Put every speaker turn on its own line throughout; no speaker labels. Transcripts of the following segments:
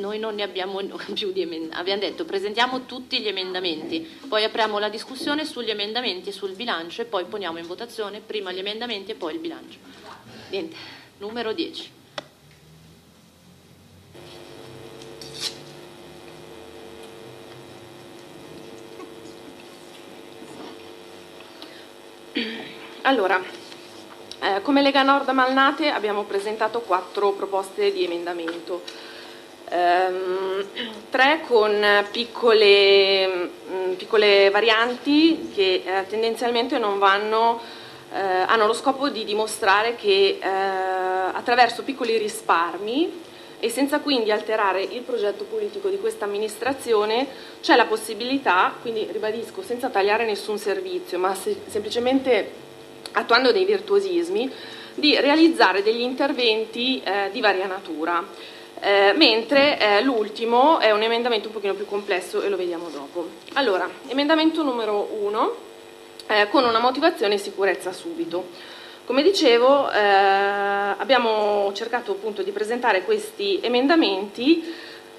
noi non ne abbiamo più di emendamenti, abbiamo detto presentiamo tutti gli emendamenti, poi apriamo la discussione sugli emendamenti e sul bilancio e poi poniamo in votazione prima gli emendamenti e poi il bilancio. Niente, numero 10.
Allora, eh, come Lega Nord Malnate abbiamo presentato quattro proposte di emendamento, ehm, tre con piccole, mm, piccole varianti che eh, tendenzialmente vanno, eh, hanno lo scopo di dimostrare che eh, attraverso piccoli risparmi e senza quindi alterare il progetto politico di questa amministrazione c'è la possibilità, quindi ribadisco, senza tagliare nessun servizio, ma se, semplicemente attuando dei virtuosismi, di realizzare degli interventi eh, di varia natura. Eh, mentre eh, l'ultimo è un emendamento un pochino più complesso e lo vediamo dopo. Allora, emendamento numero 1 eh, con una motivazione sicurezza subito. Come dicevo, eh, abbiamo cercato appunto di presentare questi emendamenti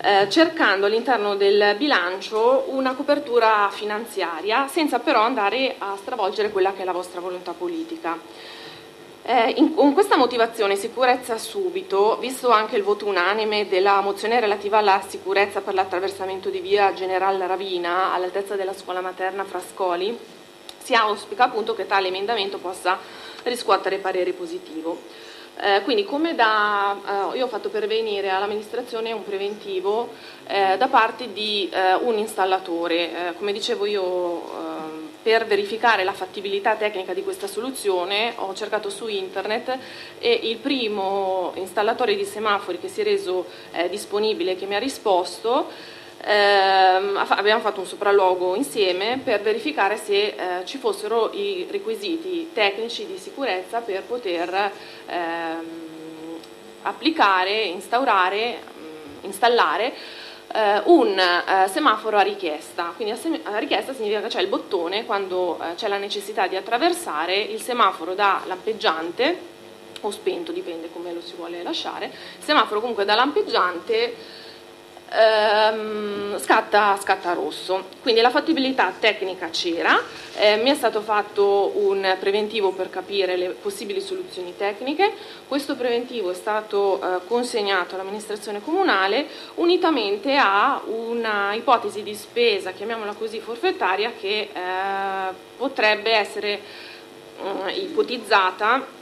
eh, cercando all'interno del bilancio una copertura finanziaria senza però andare a stravolgere quella che è la vostra volontà politica. Eh, in, con questa motivazione sicurezza subito, visto anche il voto unanime della mozione relativa alla sicurezza per l'attraversamento di via General Ravina all'altezza della scuola materna Frascoli, si auspica appunto che tale emendamento possa riscuotere parere positivo. Eh, quindi come da, eh, io ho fatto pervenire all'amministrazione un preventivo eh, da parte di eh, un installatore, eh, come dicevo io per verificare la fattibilità tecnica di questa soluzione ho cercato su internet e il primo installatore di semafori che si è reso disponibile, che mi ha risposto, ehm, abbiamo fatto un sopralluogo insieme per verificare se eh, ci fossero i requisiti tecnici di sicurezza per poter ehm, applicare, instaurare, installare eh, un eh, semaforo a richiesta. Quindi a, a, richiesta significa che c'è il bottone quando eh, c'è la necessità di attraversare il semaforo da lampeggiante o spento, dipende come lo si vuole lasciare, semaforo comunque da lampeggiante ehm, scatta, scatta, rosso. Quindi la fattibilità tecnica c'era, eh, mi è stato fatto un preventivo per capire le possibili soluzioni tecniche, questo preventivo è stato eh, consegnato all'amministrazione comunale unitamente a una ipotesi di spesa, chiamiamola così, forfettaria che eh, potrebbe essere mm, ipotizzata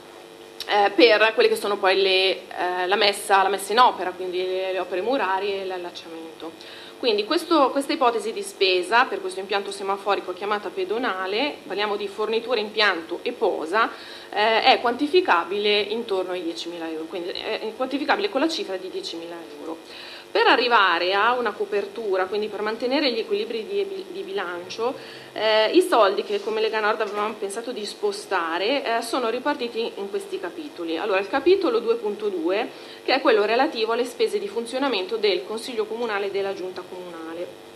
eh, per quelle che sono poi le, eh, la, messa, la, messa, in opera, quindi le, le opere murarie e l'allacciamento. Quindi questo, questa ipotesi di spesa per questo impianto semaforico chiamata pedonale, parliamo di fornitura impianto e posa, eh, è quantificabile intorno ai 10.000 euro, quindi è quantificabile con la cifra di 10.000 euro. Per arrivare a una copertura, quindi per mantenere gli equilibri di, di bilancio, eh, i soldi che come Lega Nord avevamo pensato di spostare eh, sono ripartiti in questi capitoli. Allora, il capitolo 2.2, che è quello relativo alle spese di funzionamento del Consiglio Comunale e della Giunta Comunale.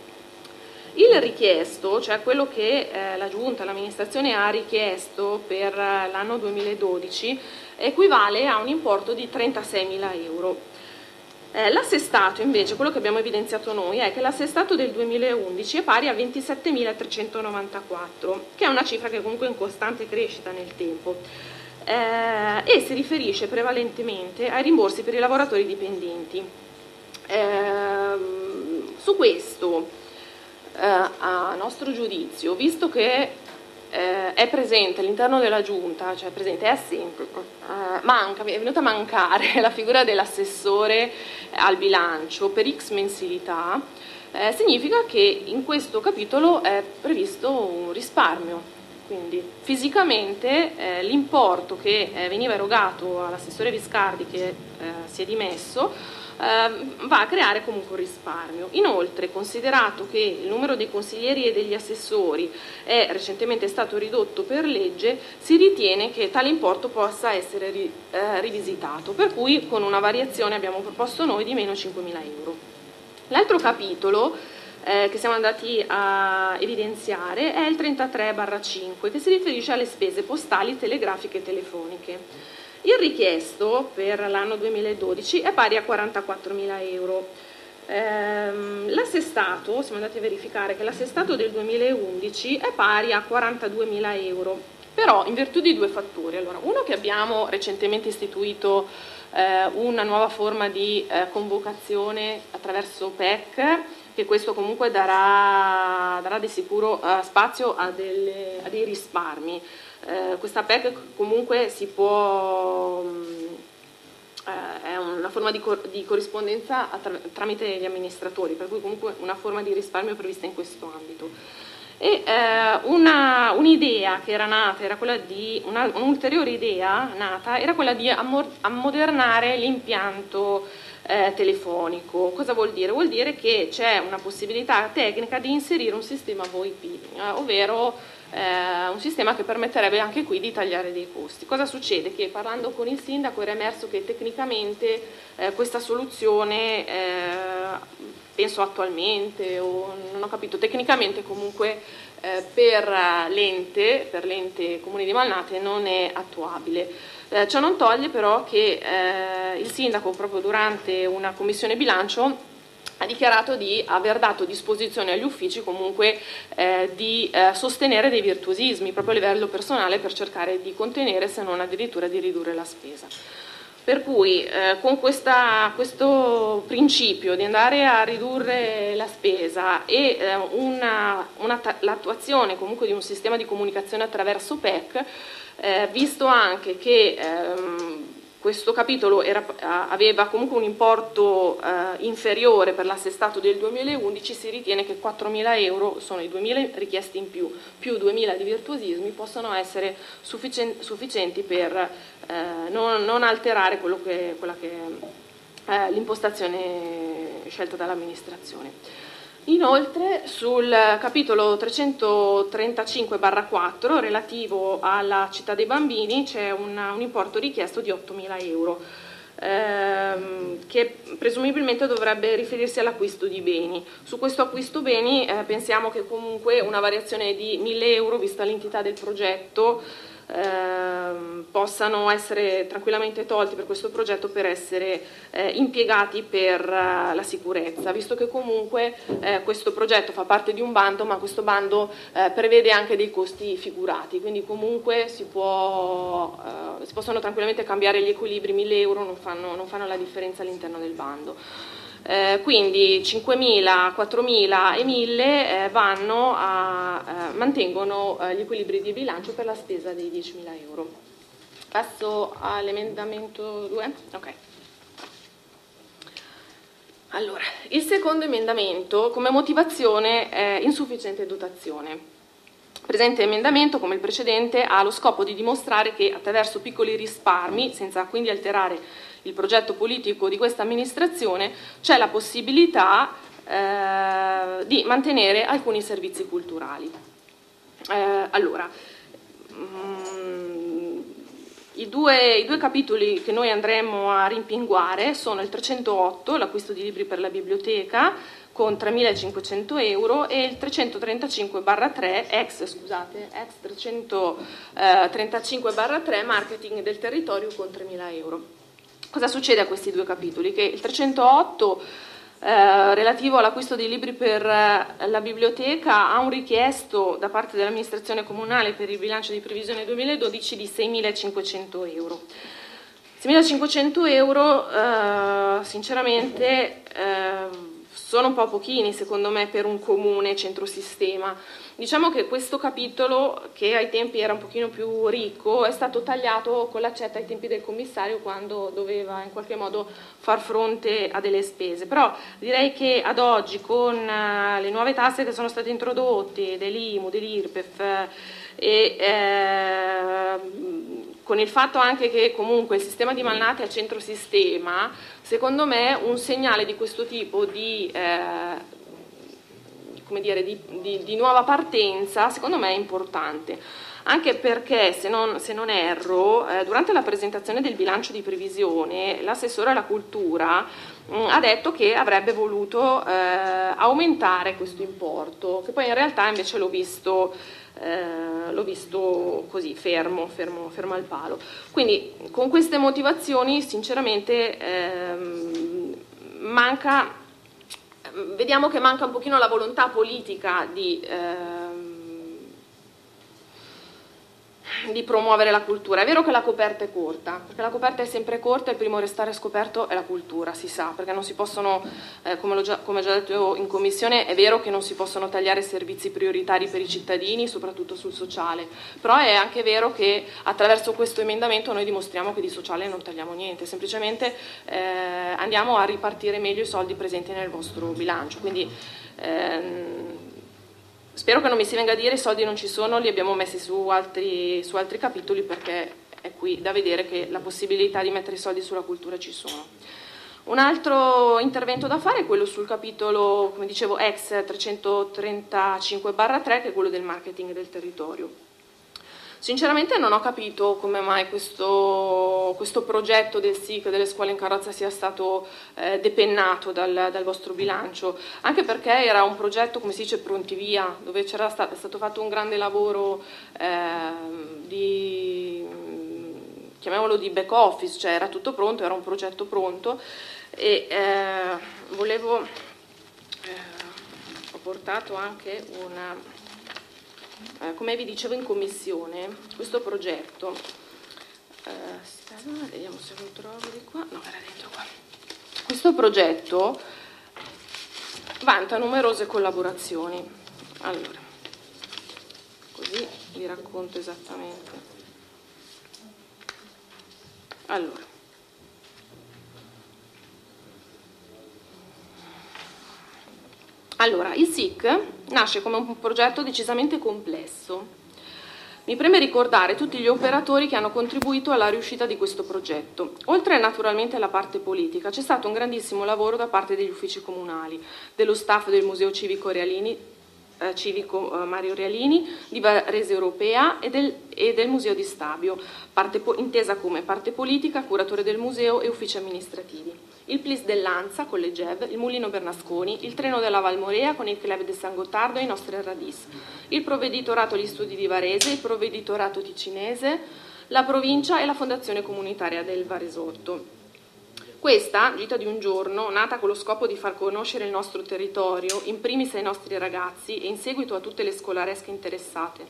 Il richiesto, cioè quello che eh, la Giunta, l'amministrazione ha richiesto per l'anno 2012, equivale a un importo di 36.000 euro. Eh, l'assestato invece, quello che abbiamo evidenziato noi, è che l'assestato del 2011 è pari a 27.394, che è una cifra che comunque è in costante crescita nel tempo eh, e si riferisce prevalentemente ai rimborsi per i lavoratori dipendenti. Eh, su questo, eh, a nostro giudizio, visto che eh, è presente all'interno della giunta, cioè presente, è sempre, eh, manca, è venuta a mancare la figura dell'assessore al bilancio per X mensilità, eh, significa che in questo capitolo è previsto un risparmio. Quindi fisicamente eh, l'importo che eh, veniva erogato all'assessore Viscardi che eh, si è dimesso Ehm, va a creare comunque un risparmio. Inoltre, considerato che il numero dei consiglieri e degli assessori è recentemente stato ridotto per legge, si ritiene che tale importo possa essere eh, rivisitato, per cui con una variazione abbiamo proposto noi di meno 5.000 euro. L'altro capitolo eh, che siamo andati a evidenziare è il 33-5 che si riferisce alle spese postali, telegrafiche e telefoniche. Il richiesto per l'anno 2012 è pari a 44.000 euro. Ehm, l'assestato, siamo andati a verificare che l'assestato del 2011 è pari a 42.000 euro, però in virtù di due fattori. Allora, uno che abbiamo recentemente istituito eh, una nuova forma di eh, convocazione attraverso PEC, che questo comunque darà, darà di sicuro uh, spazio a, delle, a, dei risparmi. Uh, questa PEC comunque si può, um, uh, è una forma di, cor- di corrispondenza attra- tramite gli amministratori, per cui comunque una forma di risparmio prevista in questo ambito. E una, un'idea che era nata, era quella di, una, un'ulteriore idea nata, era quella di ammodernare l'impianto eh, telefonico. Cosa vuol dire? Vuol dire che c'è una possibilità tecnica di inserire un sistema VoIP, eh, ovvero eh, un sistema che permetterebbe anche qui di tagliare dei costi. Cosa succede? Che parlando con il sindaco era emerso che tecnicamente eh, questa soluzione, eh, penso attualmente, o non ho capito, tecnicamente comunque eh, per l'ente, per l'ente Comune di Malnate non è attuabile. Eh, ciò non toglie però che eh, il sindaco proprio durante una commissione bilancio ha dichiarato di aver dato disposizione agli uffici comunque eh, di eh, sostenere dei virtuosismi proprio a livello personale per cercare di contenere se non addirittura di ridurre la spesa. Per cui eh, con questa, questo principio di andare a ridurre la spesa e eh, una, una, l'attuazione comunque di un sistema di comunicazione attraverso PEC, eh, visto anche che ehm, questo capitolo era, aveva comunque un importo eh, inferiore per l'assestato del 2011, si ritiene che 4.000 euro sono i 2.000 richiesti in più, più 2.000 di virtuosismi, possono essere sufficien- sufficienti per eh, non, non, alterare che, quella che è l'impostazione scelta dall'amministrazione. Inoltre sul capitolo 335-4 relativo alla città dei bambini c'è un, un importo richiesto di 8.000 euro ehm, che presumibilmente dovrebbe riferirsi all'acquisto di beni. Su questo acquisto beni eh, pensiamo che comunque una variazione di 1.000 euro vista l'entità del progetto Ehm, possano essere tranquillamente tolti per questo progetto per essere eh, impiegati per eh, la sicurezza, visto che comunque eh, questo progetto fa parte di un bando, ma questo bando eh, prevede anche dei costi figurati, quindi comunque si, può, eh, si possono tranquillamente cambiare gli equilibri, 1000 euro non fanno, non fanno la differenza all'interno del bando. Eh, quindi 5.000, 4.000 e 1.000 eh, a, eh, mantengono eh, gli equilibri di bilancio per la spesa dei 10.000 euro. Passo all'emendamento 2. Ok. Allora, il secondo emendamento come motivazione è insufficiente dotazione. Presente emendamento, come il precedente, ha lo scopo di dimostrare che attraverso piccoli risparmi, senza quindi alterare il progetto politico di questa amministrazione, c'è la possibilità eh, di mantenere alcuni servizi culturali. Eh, allora, mm, i, due, i due, capitoli che noi andremo a rimpinguare sono il 308, l'acquisto di libri per la biblioteca, con 3.500 euro e il 335-3, ex, scusate, ex 335-3 marketing del territorio con 3.000 euro. Cosa succede a questi due capitoli? Che il 308 eh, relativo all'acquisto di libri per eh, la biblioteca ha un richiesto da parte dell'amministrazione comunale per il bilancio di previsione 2012 di 6.500 euro. 6.500 euro eh, sinceramente eh, sono un po' pochini secondo me per un comune centrosistema. Diciamo che questo capitolo, che ai tempi era un pochino più ricco, è stato tagliato con l'accetta ai tempi del commissario quando doveva in qualche modo far fronte a delle spese. Però direi che ad oggi con eh, le nuove tasse che sono state introdotte, dell'IMU, dell'IRPEF e eh, con il fatto anche che comunque il sistema di Malnate è a centrosistema, secondo me un segnale di questo tipo di, eh, dire, di, di, di nuova partenza, secondo me è importante anche perché se non, se non erro, eh, durante la presentazione del bilancio di previsione l'assessore alla cultura mh, mm, ha detto che avrebbe voluto eh, aumentare questo importo, che poi in realtà invece l'ho visto eh, l'ho visto così, fermo, fermo, fermo, al palo. Quindi con queste motivazioni sinceramente ehm, manca vediamo che manca un pochino la volontà politica di... Eh, di promuovere la cultura. È vero che la coperta è corta, perché la coperta è sempre corta e il primo restare scoperto è la cultura, si sa, perché non si possono, eh, come, già, come già detto in commissione, è vero che non si possono tagliare servizi prioritari per i cittadini, soprattutto sul sociale, però è anche vero che attraverso questo emendamento noi dimostriamo che di sociale non tagliamo niente, semplicemente eh, andiamo a ripartire meglio i soldi presenti nel vostro bilancio. Quindi, ehm, Spero che non mi si venga a dire i soldi non ci sono, li abbiamo messi su altri, su altri capitoli perché è qui da vedere che la possibilità di mettere i soldi sulla cultura ci sono. Un altro intervento da fare è quello sul capitolo, come dicevo, ex 335-3, che è quello del marketing del territorio. Sinceramente non ho capito come mai questo, questo progetto del SIC delle scuole in carrozza sia stato eh, depennato dal, dal, vostro bilancio, anche perché era un progetto, come si dice, pronti via, dove c'era stato, stato fatto un grande lavoro eh, di, chiamiamolo di back office, cioè era tutto pronto, era un progetto pronto. E eh, volevo, eh, ho portato anche una eh, come vi dicevo in commissione, questo progetto, eh, vediamo se lo trovo di qua, no era dentro qua, questo progetto vanta numerose collaborazioni, allora, così vi racconto esattamente. Allora, Allora, il SIC nasce come un progetto decisamente complesso. Mi preme ricordare tutti gli operatori che hanno contribuito alla riuscita di questo progetto. Oltre naturalmente alla parte politica, c'è stato un grandissimo lavoro da parte degli uffici comunali, dello staff del Museo Civico Realini, eh, civico eh, Mario Realini, di Varese Europea e del, e del Museo di Stabio, parte, intesa come parte politica, curatore del museo e uffici amministrativi. Il Plis dell'Anza con le GEV, il Mulino Bernasconi, il Treno della Valmorea con il Club de San Gottardo e i nostri Radis, il Provveditorato agli Studi di Varese, il Provveditorato Ticinese, la provincia e la Fondazione Comunitaria del Varesotto. Questa, gita di un giorno, nata con lo scopo di far conoscere il nostro territorio, in primis ai nostri ragazzi e in seguito a tutte le scolaresche interessate.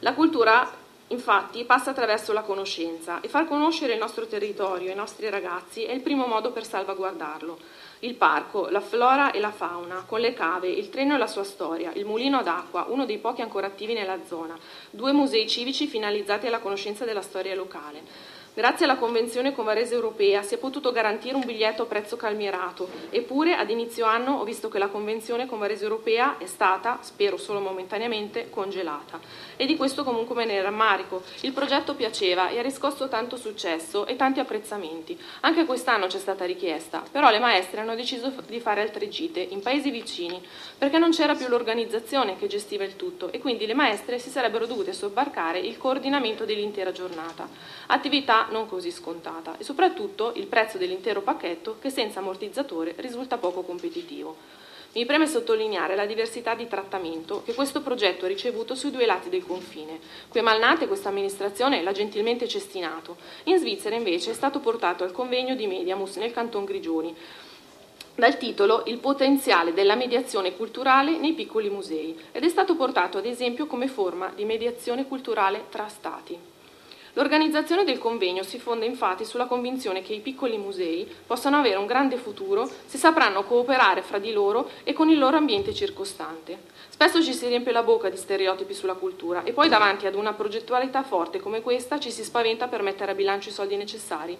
La cultura Infatti passa attraverso la conoscenza e far conoscere il nostro territorio ai nostri ragazzi è il primo modo per salvaguardarlo. Il parco, la flora e la fauna, con le cave, il treno e la sua storia, il mulino ad acqua, uno dei pochi ancora attivi nella zona, due musei civici finalizzati alla conoscenza della storia locale. Grazie alla Convenzione con Varese Europea si è potuto garantire un biglietto a prezzo calmierato, eppure ad inizio anno ho visto che la Convenzione con Varese Europea è stata, spero solo momentaneamente, congelata. E di questo comunque me ne rammarico. Il progetto piaceva e ha riscosso tanto successo e tanti apprezzamenti. Anche quest'anno c'è stata richiesta, però le maestre hanno deciso di fare altre gite in paesi vicini, perché non c'era più l'organizzazione che gestiva il tutto e quindi le maestre si sarebbero dovute sobbarcare il coordinamento dell'intera giornata. Attività non così scontata e soprattutto il prezzo dell'intero pacchetto che senza ammortizzatore risulta poco competitivo. Mi preme sottolineare la diversità di trattamento che questo progetto ha ricevuto sui due lati del confine. Qui a Malnate questa amministrazione l'ha gentilmente cestinato, in Svizzera invece è stato portato al convegno di Mediamus nel canton Grigioni, dal titolo Il potenziale della mediazione culturale nei piccoli musei ed è stato portato ad esempio come forma di mediazione culturale tra Stati. L'organizzazione del convegno si fonda infatti sulla convinzione che i piccoli musei possano avere un grande futuro se sapranno cooperare fra di loro e con il loro ambiente circostante. Spesso ci si riempie la bocca di stereotipi sulla cultura e poi davanti ad una progettualità forte come questa ci si spaventa per mettere a bilancio i soldi necessari.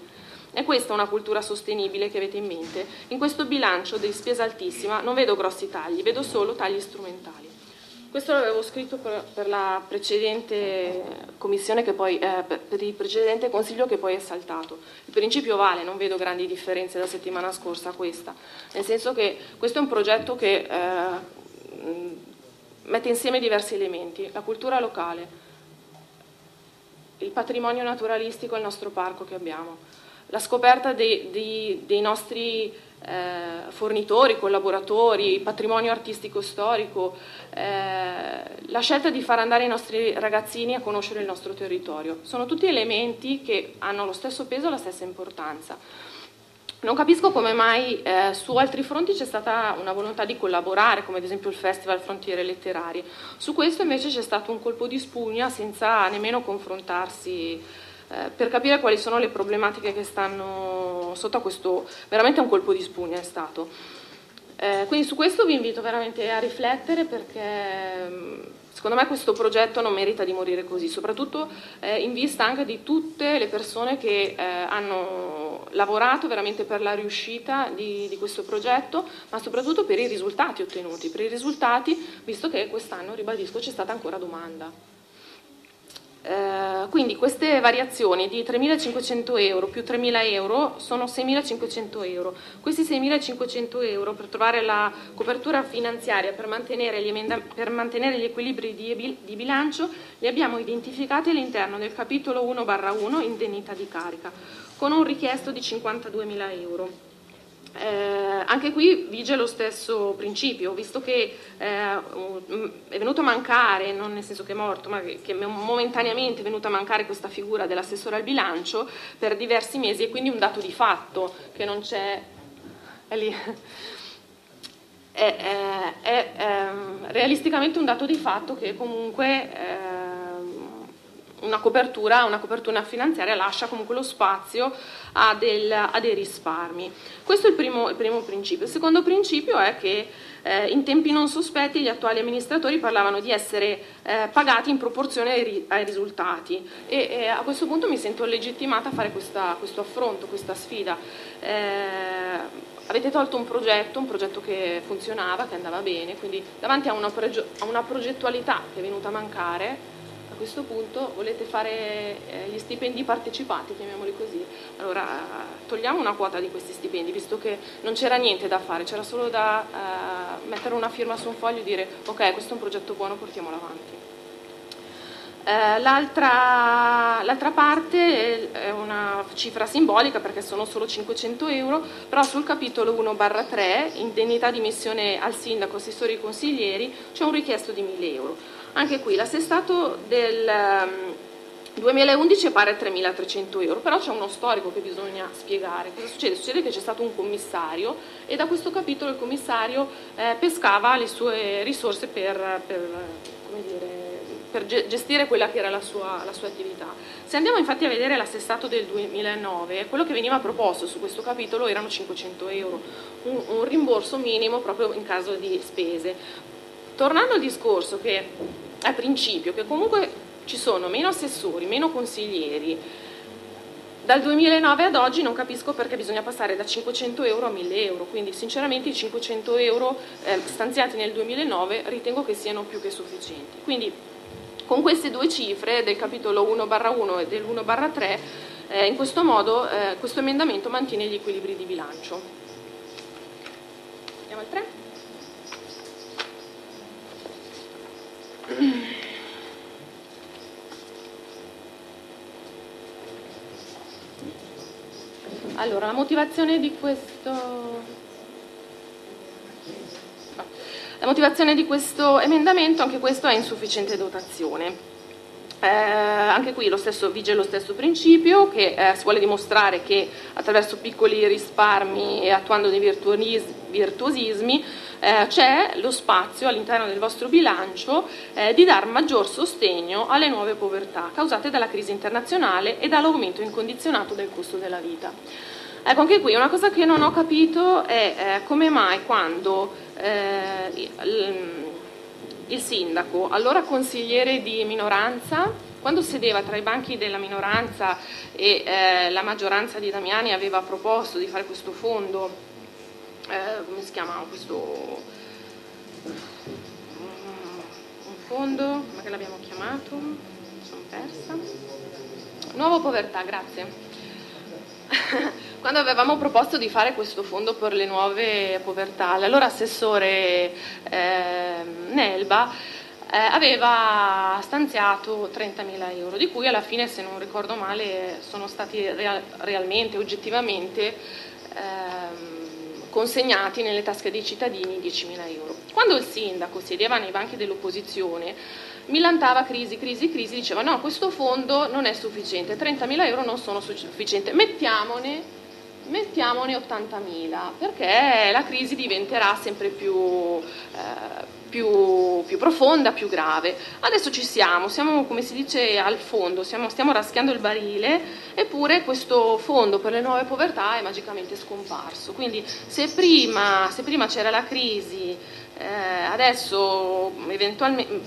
È questa una cultura sostenibile che avete in mente? In questo bilancio di spesa altissima non vedo grossi tagli, vedo solo tagli strumentali. Questo l'avevo scritto per, la precedente commissione poi, eh, per, il precedente consiglio che poi è saltato. Il principio vale, non vedo grandi differenze da settimana scorsa a questa, nel senso che questo è un progetto che eh, mette insieme diversi elementi, la cultura locale, il patrimonio naturalistico il nostro parco che abbiamo, la scoperta dei, dei, dei nostri eh, fornitori, collaboratori, patrimonio artistico storico, eh, la scelta di far andare i nostri ragazzini a conoscere il nostro territorio. Sono tutti elementi che hanno lo stesso peso e la stessa importanza. Non capisco come mai eh, su altri fronti c'è stata una volontà di collaborare, come ad esempio il Festival Frontiere Letterarie. Su questo invece c'è stato un colpo di spugna senza nemmeno confrontarsi eh, per capire quali sono le problematiche che stanno sotto a questo, veramente un colpo di spugna è stato. Eh, quindi su questo vi invito veramente a riflettere perché mm, secondo me questo progetto non merita di morire così, soprattutto eh, in vista anche di tutte le persone che eh, hanno lavorato veramente per la riuscita di, di, questo progetto, ma soprattutto per i risultati ottenuti, per i risultati visto che quest'anno, ribadisco, c'è stata ancora domanda. Eh, quindi queste variazioni di 3.500 euro più 3.000 euro sono 6.500 euro. Questi 6.500 euro per trovare la copertura finanziaria per mantenere gli, per mantenere gli equilibri di, di, bilancio li abbiamo identificati all'interno del capitolo 1 1 indennità di carica con un richiesto di 52.000 euro. Eh, anche qui vige lo stesso principio, visto che eh, è venuto a mancare, non nel senso che è morto, ma che, momentaneamente è venuta a mancare questa figura dell'assessore al bilancio per diversi mesi e quindi un dato di fatto che non c'è, è lì. È, è, è, è, realisticamente un dato di fatto che comunque eh, una copertura, una copertura finanziaria lascia comunque lo spazio a, del, a dei risparmi. Questo è il primo, il primo, principio. Il secondo principio è che eh, in tempi non sospetti gli attuali amministratori parlavano di essere eh, pagati in proporzione ai, ai risultati e eh, a questo punto mi sento legittimata a fare questa, questo affronto, questa sfida. Eh, avete tolto un progetto, un progetto che funzionava, che andava bene, quindi davanti a una, a una progettualità che è venuta a mancare questo punto volete fare eh, gli stipendi partecipati, chiamiamoli così, allora togliamo una quota di questi stipendi, visto che non c'era niente da fare, c'era solo da uh, mettere una firma su un foglio e dire ok, questo è un progetto buono, portiamolo avanti. Uh, l'altra, l'altra, parte è una cifra simbolica perché sono solo 500 euro, però sul capitolo 1 barra 3, indennità di missione al sindaco, assessori e consiglieri, c'è un richiesto di 1000 euro. Anche qui l'assestato del 2011 ehm, pare 3.300 euro, però c'è uno storico che bisogna spiegare. Cosa succede? Succede che c'è stato un commissario e da questo capitolo il commissario eh, pescava le sue risorse per, per, dire, per, gestire quella che era la sua, la sua attività. Se andiamo infatti a vedere l'assestato del 2009, quello che veniva proposto su questo capitolo erano 500 euro, un, un rimborso minimo proprio in caso di spese. Tornando al discorso che a principio, che comunque ci sono meno assessori, meno consiglieri, dal 2009 ad oggi non capisco perché bisogna passare da 500 euro a 1000 euro, quindi sinceramente i 500 euro eh, stanziati nel 2009 ritengo che siano più che sufficienti. Quindi con queste due cifre del capitolo 1 barra 1 e del 1 barra 3, eh, in questo modo eh, questo emendamento mantiene gli equilibri di bilancio. Andiamo al 3. Allora, la motivazione di questo... La motivazione di questo emendamento, anche questo è insufficiente dotazione. Eh, anche qui lo stesso, vige lo stesso principio che eh, si vuole dimostrare che attraverso piccoli risparmi e attuando dei virtuosismi eh, c'è lo spazio all'interno del vostro bilancio eh, di dar maggior sostegno alle nuove povertà causate dalla crisi internazionale e dall'aumento incondizionato del costo della vita. Ecco, anche qui una cosa che non ho capito è eh, come mai quando eh, il, sindaco, allora consigliere di minoranza, quando sedeva tra i banchi della minoranza e eh, la maggioranza di Damiani aveva proposto di fare questo fondo, eh, come si chiama questo un fondo, come l'abbiamo chiamato? Sono persa. Nuovo povertà, grazie. quando avevamo proposto di fare questo fondo per le nuove povertà, l'allora assessore eh, Nelba eh, aveva stanziato 30.000 euro, di cui alla fine, se non ricordo male, sono stati real, realmente, oggettivamente eh, consegnati nelle tasche dei cittadini 10.000 euro. Quando il sindaco sedeva nei banchi dell'opposizione, millantava crisi, crisi, crisi, diceva no, questo fondo non è sufficiente, 30.000 euro non sono sufficienti, mettiamone mettiamone 80.000 perché la crisi diventerà sempre più, eh, più, più, profonda, più grave. Adesso ci siamo, siamo come si dice al fondo, siamo, stiamo raschiando il barile, eppure questo fondo per le nuove povertà è magicamente scomparso. Quindi se prima, se prima c'era la crisi eh, adesso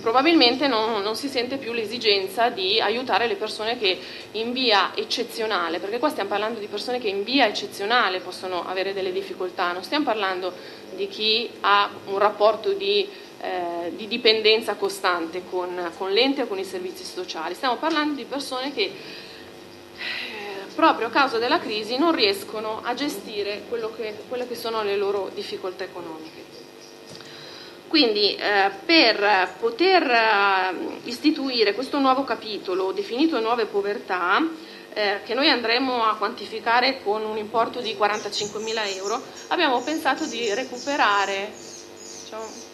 probabilmente non, non, si sente più l'esigenza di aiutare le persone che in via eccezionale, perché qua stiamo parlando di persone che in via eccezionale possono avere delle difficoltà, non stiamo parlando di chi ha un rapporto di, eh, di dipendenza costante con, con l'ente o con i servizi sociali, stiamo parlando di persone che eh, proprio a causa della crisi non riescono a gestire che, quelle che sono le loro difficoltà economiche. Quindi eh, per poter eh, istituire questo nuovo capitolo definito nuove povertà, eh, che noi andremo a quantificare con un importo di 45 mila euro, abbiamo pensato di recuperare... Diciamo,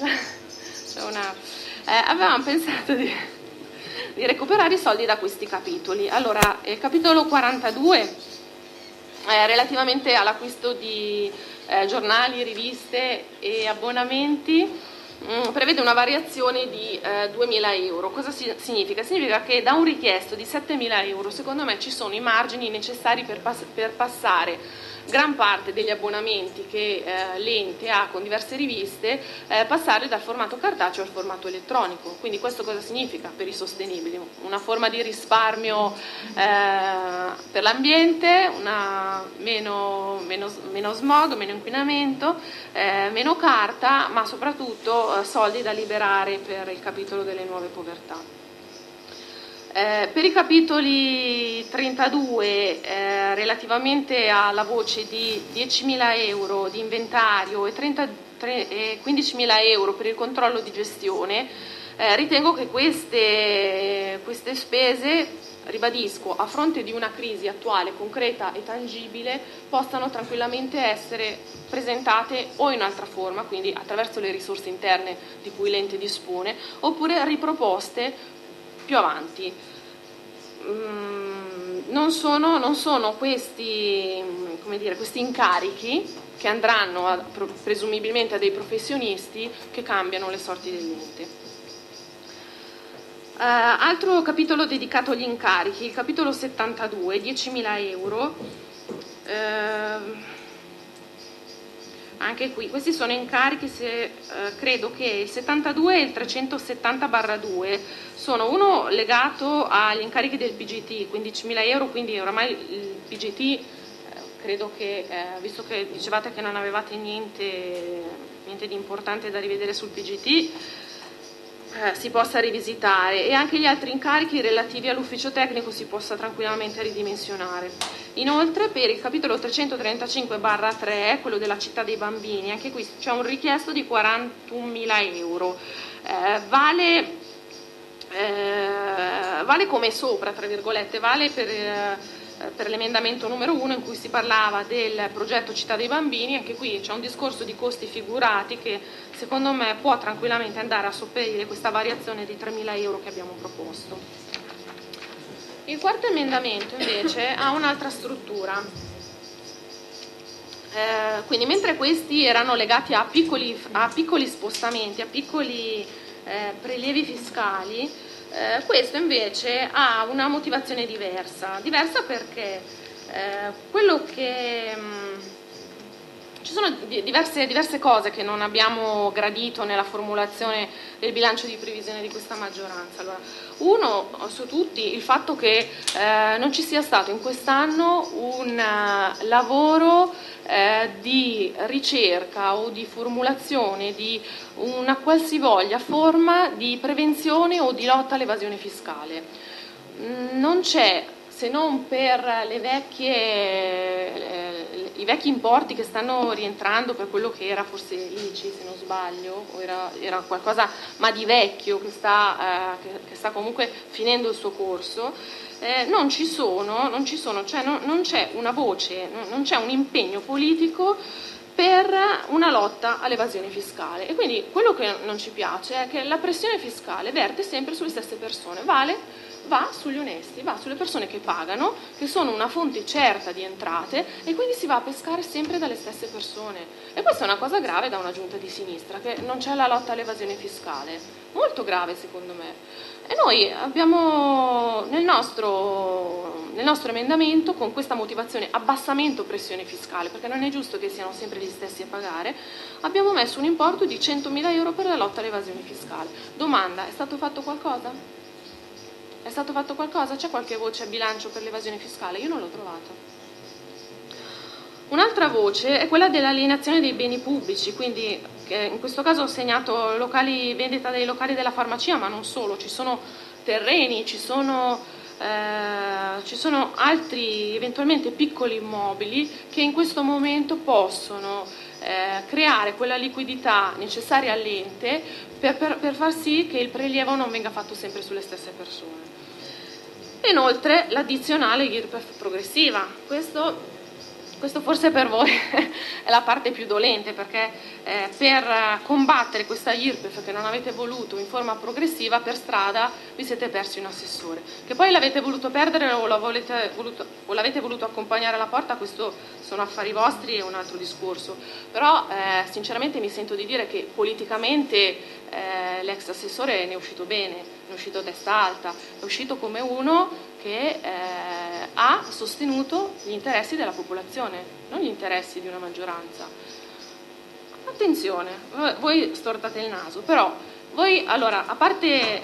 una, eh, avevamo pensato di, di, recuperare i soldi da questi capitoli. Allora, il capitolo 42, eh, relativamente all'acquisto di eh, giornali, riviste e abbonamenti mh, mm, prevede una variazione di eh, 2.000 euro. Cosa si, significa? Significa che da un richiesto di 7.000 euro secondo me ci sono i margini necessari per, pass- per passare gran parte degli abbonamenti che eh, l'ente ha con diverse riviste eh, passare dal formato cartaceo al formato elettronico. Quindi questo cosa significa per i sostenibili? Una forma di risparmio eh, per l'ambiente, meno, meno, meno, smog, meno inquinamento, eh, meno carta, ma soprattutto eh, soldi da liberare per il capitolo delle nuove povertà. Eh, per i capitoli 32 eh, relativamente alla voce di 10.000 euro di inventario e, 15.000 euro per il controllo di gestione, eh, ritengo che queste, queste spese, ribadisco, a fronte di una crisi attuale, concreta e tangibile, possano tranquillamente essere presentate o in altra forma, quindi attraverso le risorse interne di cui l'ente dispone, oppure riproposte più avanti. Mm, non sono, non sono questi, dire, questi, incarichi che andranno a, presumibilmente a dei professionisti che cambiano le sorti dell'ente. Uh, altro capitolo dedicato agli incarichi, il capitolo 72, 10.000 euro. Uh, anche qui, questi sono incarichi, se, eh, credo che il 72 e il 370 barra 2 sono uno legato agli incarichi del PGT, 15.000 euro, quindi oramai il PGT, eh, credo che, eh, visto che dicevate che non avevate niente, niente di importante da rivedere sul PGT, eh, si possa rivisitare e anche gli altri incarichi relativi all'ufficio tecnico si possa tranquillamente ridimensionare. Inoltre per il capitolo 335-3, quello della città dei bambini, anche qui c'è un richiesto di 41.000 euro. Eh, vale, eh, vale, come sopra, vale per eh, per l'emendamento numero 1 in cui si parlava del progetto Città dei Bambini, anche qui c'è un discorso di costi figurati che secondo me può tranquillamente andare a sopperire questa variazione di 3.000 euro che abbiamo proposto. Il quarto emendamento invece ha un'altra struttura. Eh, quindi mentre questi erano legati a piccoli, a piccoli spostamenti, a piccoli eh, prelievi fiscali, eh, questo invece ha una motivazione diversa, diversa perché eh, quello che... Mh, mm, ci sono diverse, diverse, cose che non abbiamo gradito nella formulazione del bilancio di previsione di questa maggioranza. Allora, uno su tutti il fatto che eh, non ci sia stato in quest'anno un uh, lavoro eh, di ricerca o di formulazione di una qualsivoglia forma di prevenzione o di lotta all'evasione fiscale. Non c'è se non per vecchie, eh, i vecchi importi che stanno rientrando per quello che era forse l'ICI se non sbaglio, o era, era qualcosa ma di vecchio che sta, eh, che, che sta, comunque finendo il suo corso, eh, non ci sono, non, ci sono cioè non, non c'è una voce, non c'è un impegno politico per una lotta all'evasione fiscale. E quindi quello che non ci piace è che la pressione fiscale verte sempre sulle stesse persone, vale va sugli onesti, va sulle persone che pagano, che sono una fonte certa di entrate e quindi si va a pescare sempre dalle stesse persone. E questa è una cosa grave da una giunta di sinistra, che non c'è la lotta all'evasione fiscale, molto grave secondo me. E noi abbiamo nel nostro, nel nostro, emendamento, con questa motivazione abbassamento pressione fiscale, perché non è giusto che siano sempre gli stessi a pagare, abbiamo messo un importo di 100.000 euro per la lotta all'evasione fiscale. Domanda, è stato fatto qualcosa? È stato fatto qualcosa? C'è qualche voce a bilancio per l'evasione fiscale? Io non l'ho trovata. Un'altra voce è quella dell'alienazione dei beni pubblici, quindi in questo caso ho segnato locali, vendita dei locali della farmacia, ma non solo, ci sono terreni, ci sono, eh, ci sono altri eventualmente piccoli immobili che in questo momento possono eh, creare quella liquidità necessaria all'ente per, per, per far sì che il prelievo non venga fatto sempre sulle stesse persone. Inoltre l'addizionale IRPEF progressiva, questo questo forse per voi è la parte più dolente perché eh, per combattere questa IRPEF che non avete voluto in forma progressiva per strada vi siete persi un assessore. Che poi l'avete voluto perdere o l'avete voluto, voluto, accompagnare alla porta, questo sono affari vostri e un altro discorso. Però eh, sinceramente mi sento di dire che politicamente eh, l'ex assessore ne è uscito bene, ne è uscito a testa alta, è uscito come uno che eh, ha sostenuto gli interessi della popolazione, non gli interessi di una maggioranza. Attenzione, voi stortate il naso, però voi, allora, a parte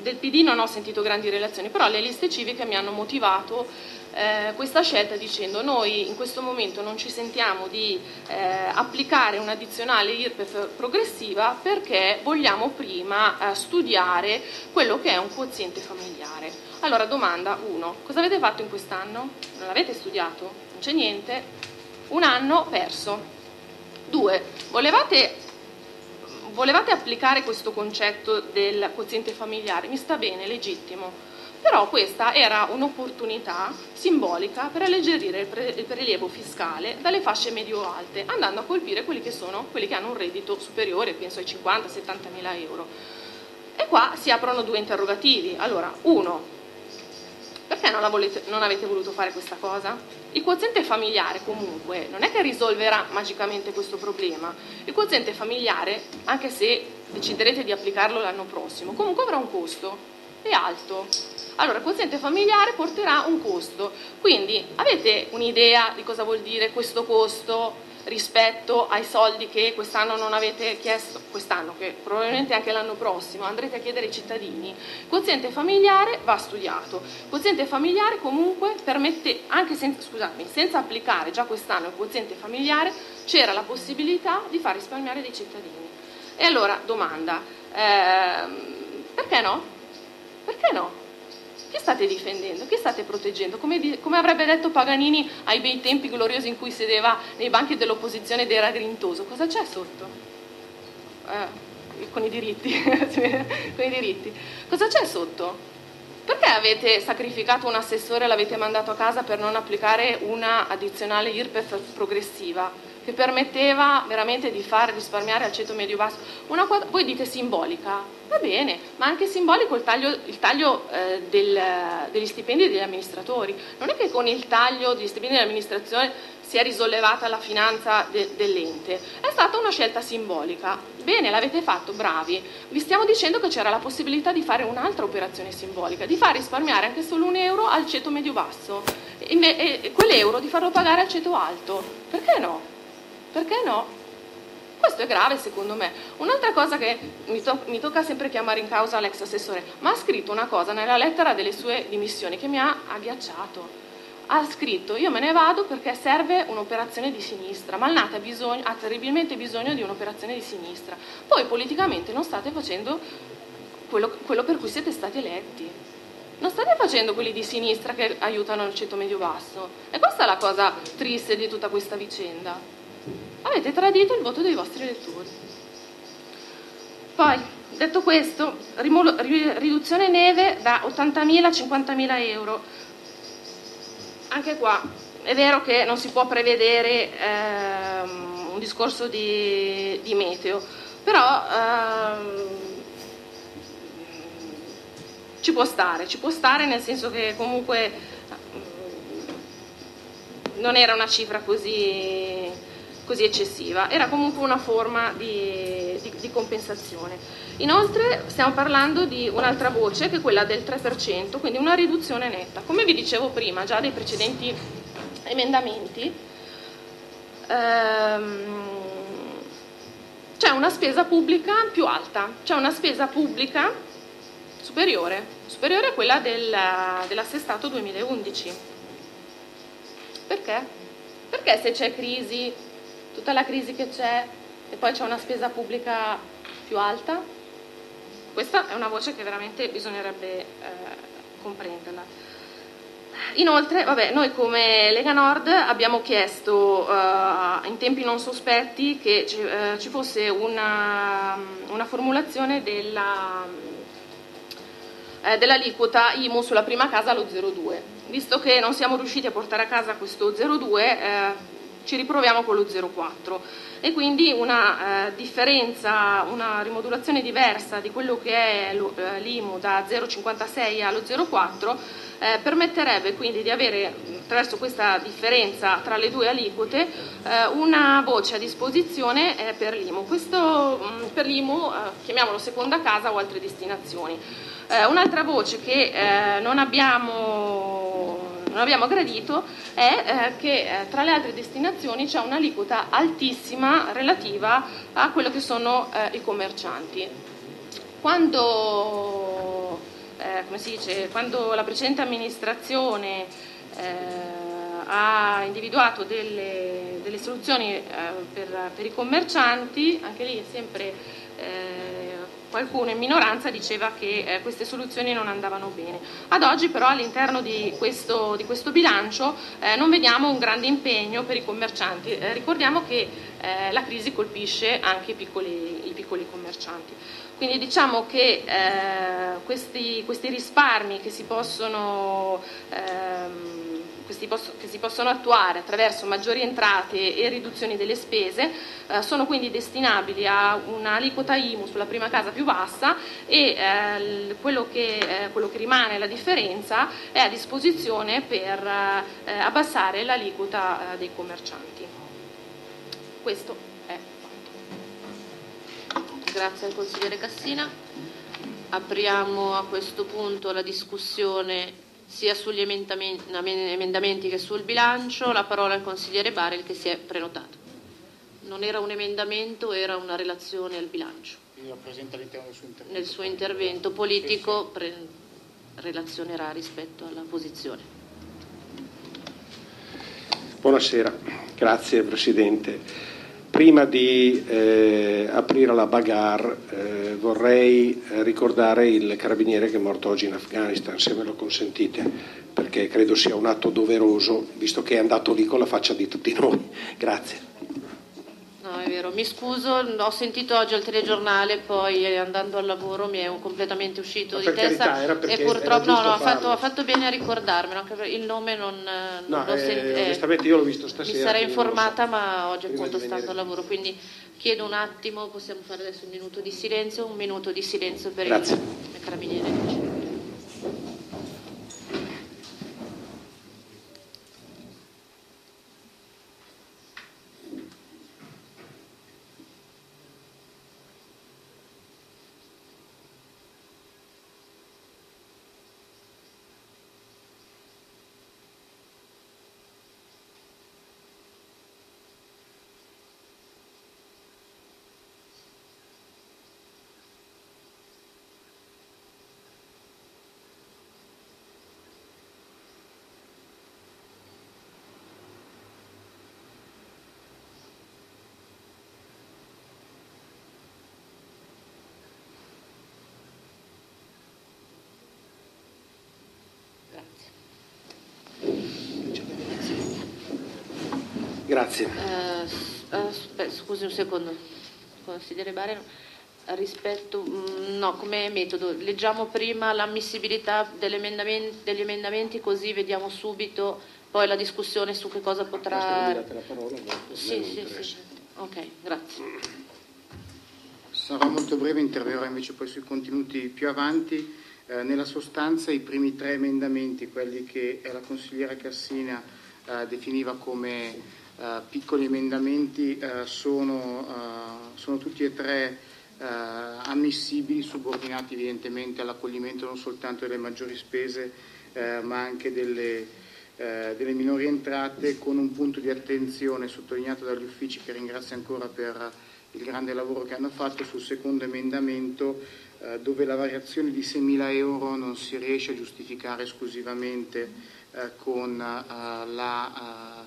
del PD non ho sentito grandi relazioni, però le liste civiche mi hanno motivato eh, questa scelta dicendo noi in questo momento non ci sentiamo di eh, applicare un'addizionale IRPEF progressiva perché vogliamo prima eh, studiare quello che è un quoziente familiare. Allora domanda 1, cosa avete fatto in quest'anno? Non l'avete studiato? Non c'è niente? Un anno perso. 2, volevate volevate applicare questo concetto del quoziente familiare, mi sta bene, legittimo, però questa era un'opportunità simbolica per alleggerire il, pre- il, prelievo fiscale dalle fasce medio-alte, andando a colpire quelli che sono quelli che hanno un reddito superiore, penso ai 50-70 mila euro. E qua si aprono due interrogativi. Allora, uno, perché non, volete, non, avete voluto fare questa cosa? Il quoziente familiare comunque non è che risolverà magicamente questo problema. Il quoziente familiare, anche se deciderete di applicarlo l'anno prossimo, comunque avrà un costo. È alto. Allora, il quoziente familiare porterà un costo, quindi avete un'idea di cosa vuol dire questo costo rispetto ai soldi che quest'anno non avete chiesto, quest'anno che probabilmente anche l'anno prossimo andrete a chiedere ai cittadini. Quoziente familiare va studiato. Quoziente familiare comunque permette, anche senza, scusatemi, senza applicare già quest'anno il quoziente familiare, c'era la possibilità di far risparmiare dei cittadini. E allora, domanda, ehm, perché no? Perché no? Chi state difendendo? Chi state proteggendo? Come, come, avrebbe detto Paganini ai bei tempi gloriosi in cui sedeva nei banchi dell'opposizione ed era grintoso? Cosa c'è sotto? Eh, con i diritti. con i diritti. Cosa c'è sotto? Perché avete sacrificato un assessore e l'avete mandato a casa per non applicare una addizionale IRPEF progressiva? Che permetteva veramente di far risparmiare al ceto medio-basso. Una, voi dite simbolica, va bene, ma anche simbolico il taglio, il taglio eh, del, degli stipendi degli amministratori. Non è che con il taglio degli stipendi dell'amministrazione si è risollevata la finanza de, dell'ente, è stata una scelta simbolica. Bene, l'avete fatto, bravi. Vi stiamo dicendo che c'era la possibilità di fare un'altra operazione simbolica, di far risparmiare anche solo un euro al ceto medio-basso e, e quell'euro di farlo pagare al ceto alto. Perché no? Perché no? Questo è grave secondo me. Un'altra cosa che mi, to- mi, tocca sempre chiamare in causa l'ex assessore, ma ha scritto una cosa nella lettera delle sue dimissioni che mi ha agghiacciato. Ha scritto io me ne vado perché serve un'operazione di sinistra. Malnate ha, bisogno, ha terribilmente bisogno di un'operazione di sinistra. Poi politicamente non state facendo quello, quello per cui siete stati eletti. Non state facendo quelli di sinistra che aiutano il ceto medio-basso. E questa è la cosa triste di tutta questa vicenda avete tradito il voto dei vostri elettori. Poi, detto questo, riduzione neve da 80.000 a 50.000 euro. Anche qua è vero che non si può prevedere ehm, un discorso di, di meteo, però ehm, ci può stare, ci può stare nel senso che comunque non era una cifra così, così eccessiva, era comunque una forma di, di, di, compensazione. Inoltre stiamo parlando di un'altra voce che è quella del 3%, quindi una riduzione netta. Come vi dicevo prima, già dei precedenti emendamenti, ehm, c'è una spesa pubblica più alta, c'è una spesa pubblica superiore, superiore a quella del, dell'assestato 2011. Perché? Perché se c'è crisi, tutta la crisi che c'è, e poi c'è una spesa pubblica più alta? Questa è una voce che veramente bisognerebbe eh, comprenderla. Inoltre, vabbè, noi come Lega Nord abbiamo chiesto uh, in tempi non sospetti che ci, uh, ci fosse una, una formulazione della, eh, dell'aliquota IMU sulla prima casa allo 0,2. Visto che non siamo riusciti a portare a casa questo 0,2, eh, ci riproviamo con lo 0,4 e quindi una eh, differenza, una rimodulazione diversa di quello che è eh, l'IMU da 0,56 allo 0,4 eh, permetterebbe quindi di avere attraverso questa differenza tra le due aliquote eh, una voce a disposizione eh, per l'IMU. Questo mh, mm, per l'IMU chiamiamolo seconda casa o altre destinazioni. un'altra voce che non abbiamo non abbiamo gradito è eh, che eh, tra le altre destinazioni c'è un'aliquota altissima relativa a quello che sono eh, i commercianti. Quando, eh, dice, quando, la precedente amministrazione eh, ha individuato delle, delle soluzioni eh, per, per, i commercianti, anche lì è sempre qualcuno in minoranza diceva che eh, queste soluzioni non andavano bene. Ad oggi però all'interno di questo, di questo bilancio eh, non vediamo un grande impegno per i commercianti. Eh, ricordiamo che eh, la crisi colpisce anche i piccoli, i piccoli commercianti. Quindi diciamo che eh, questi, questi, risparmi che si possono ehm, che si possono attuare attraverso maggiori entrate e riduzioni delle spese eh, sono quindi destinabili a un'aliquota IMU sulla prima casa più bassa e eh, quello, che, eh, quello, che, rimane, la differenza, è a disposizione per eh, abbassare l'aliquota eh, dei commercianti. Questo è quanto.
Grazie al consigliere Cassina. Apriamo a questo punto la discussione sia sugli emendamenti che sul bilancio. La parola al consigliere Barel che si è prenotato. Non era un emendamento, era una relazione al bilancio.
Lo presenta all'interno del suo intervento.
Nel suo intervento politico pre- relazionerà rispetto alla posizione.
Buonasera, grazie Presidente. Prima di eh, aprire la bagarre eh, vorrei eh, ricordare il carabiniere che è morto oggi in Afghanistan, se me lo consentite, perché credo sia un atto doveroso, visto che è andato lì con la faccia di tutti noi. Grazie.
No, è vero, mi scuso, ho sentito oggi al telegiornale, poi andando al lavoro mi è completamente uscito di testa
e
purtroppo no, no, ha, fatto, ha fatto, bene a ricordarmelo, il nome non,
no,
l'ho
eh, sentito. onestamente io l'ho visto stasera.
Mi sarei informata, so. ma oggi appunto stando al lavoro, quindi chiedo un attimo, possiamo fare adesso un minuto di silenzio, un minuto di silenzio per
Grazie.
il carabiniere.
Grazie.
Uh, uh, scusi un secondo, consigliere Bareno, rispetto, mm, no, come metodo, leggiamo prima l'ammissibilità degli emendamenti così vediamo subito poi la discussione su che cosa potrà...
La parola,
sì, sì, sì. Ok, grazie.
Sarò molto breve, interverrò invece poi sui contenuti più avanti. Eh, nella sostanza i primi tre emendamenti, quelli che la consigliera Cassina eh, definiva come eh, piccoli emendamenti, eh, sono, eh, sono, tutti e tre ammissibili, subordinati evidentemente all'accoglimento non soltanto delle maggiori spese ma anche delle, delle minori entrate, con un punto di attenzione sottolineato dagli uffici che ringrazio ancora per il grande lavoro che hanno fatto sul secondo emendamento eh, dove la variazione di 6.000 euro non si riesce a giustificare esclusivamente eh, con eh, la,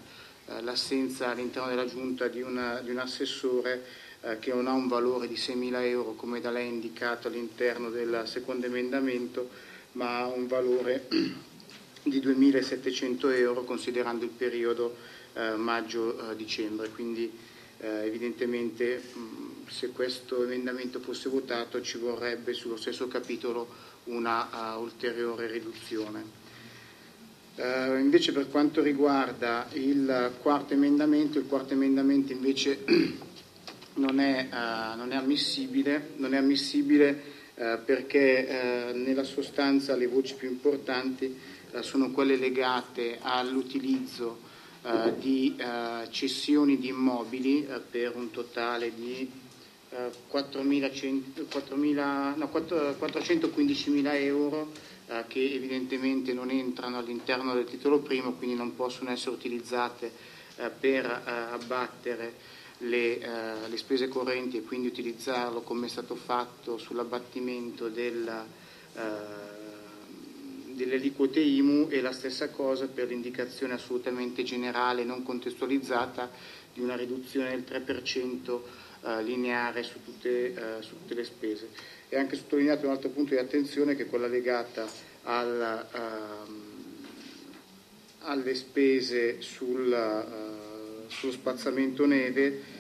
l'assenza all'interno della Giunta di, una, di un assessore che non ha un valore di 6.000 euro come da lei indicato all'interno del secondo emendamento, ma ha un valore di 2.700 euro considerando il periodo maggio-dicembre. Quindi evidentemente mh, se questo emendamento fosse votato ci vorrebbe sullo stesso capitolo una uh, ulteriore riduzione. Uh, invece per quanto riguarda il quarto emendamento, il quarto emendamento invece non è, uh, non è ammissibile, non è ammissibile perché nella sostanza le voci più importanti sono quelle legate all'utilizzo di cessioni di immobili per un totale di 4.100, no, 415.000 euro eh, che evidentemente non entrano all'interno del titolo primo, quindi non possono essere utilizzate eh, per eh, abbattere le, eh, le, spese correnti e quindi utilizzarlo come è stato fatto sull'abbattimento della, eh, delle aliquote IMU e la stessa cosa per l'indicazione assolutamente generale, non contestualizzata, di una riduzione del 3% eh, lineare su tutte, eh, su tutte, le spese. È anche sottolineato un altro punto di attenzione che è quella legata al, ehm, alle spese sul, eh, sullo spazzamento neve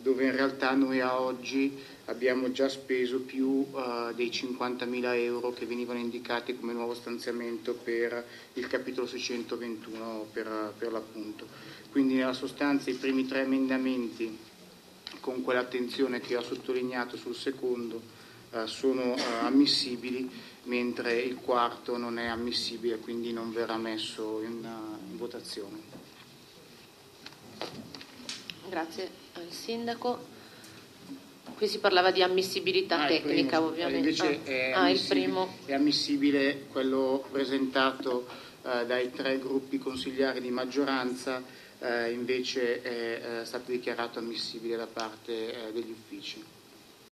dove in realtà noi a oggi abbiamo già speso più uh, dei 50.000 euro che venivano indicati come nuovo stanziamento per il capitolo 621 per, per l'appunto. Quindi nella sostanza i primi tre emendamenti con quell'attenzione che ho sottolineato sul secondo eh, sono eh, ammissibili, mentre il quarto non è ammissibile, quindi non verrà messo in, uh, in votazione.
Grazie al Sindaco. Qui si parlava di ammissibilità
ah,
tecnica,
primo,
ovviamente.
Invece
ah,
è,
ah, il primo.
è ammissibile quello presentato eh, dai tre gruppi consigliari di maggioranza eh, invece è eh, stato dichiarato ammissibile da parte eh, degli uffici.